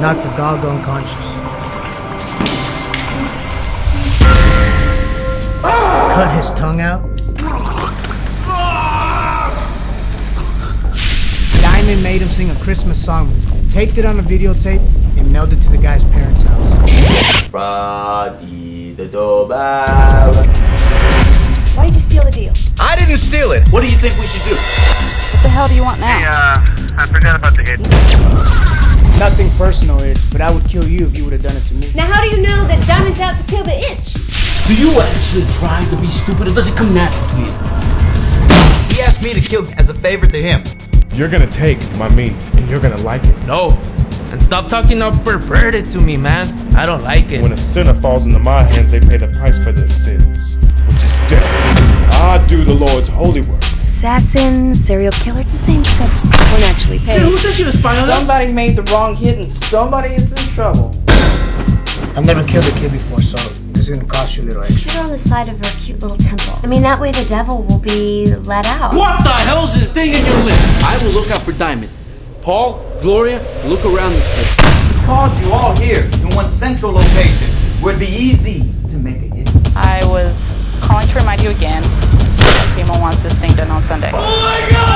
knocked the dog unconscious. Cut his tongue out. Diamond made him sing a Christmas song, taped it on a videotape, and mailed it to the guy's parents' house. Brady the doorbell. Why did you steal the deal? I didn't steal it. What do you think we should do? What the hell do you want now? uh, I forgot about the hit. Nothing personal, Ed, but I would kill you if you would have done it to me. Now, how do you know that Diamond's out to kill the itch? Do you actually try to be stupid or does it come natural to you? He asked me to kill as a favor to him. You're gonna take my meat and you're gonna like it. No. And stop talking all perverted to me, man. I don't like it. When a sinner falls into my hands, they pay the price for their sins, which is death. I do the Lord's holy work. Assassin, serial killer, it's the same stuff. Won't actually pay. Who sent you to spy on us? Somebody made the wrong hit and somebody is in trouble. I've never killed a kid before, so this is gonna cost you a little extra. Shoot her on the side of her cute little temple. I mean, that way the devil will be let out. What the hell's the thing in your lip? I will look out for Diamond. Paul, Gloria, look around this place. We Called you all here in one central location where it'd be easy to make a hit. I was calling to remind you again. Primo wants this thing done on Sunday. Oh!